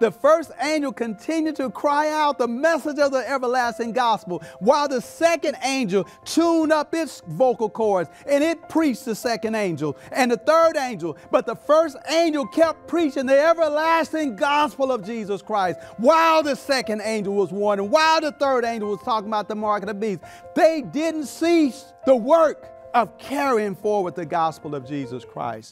The first angel continued to cry out the message of the everlasting gospel, while the second angel tuned up its vocal cords and it preached the second angel and the third angel. But the first angel kept preaching the everlasting gospel of Jesus Christ while the second angel was warning, while the third angel was talking about the mark of the beast. They didn't cease the work of carrying forward the gospel of Jesus Christ.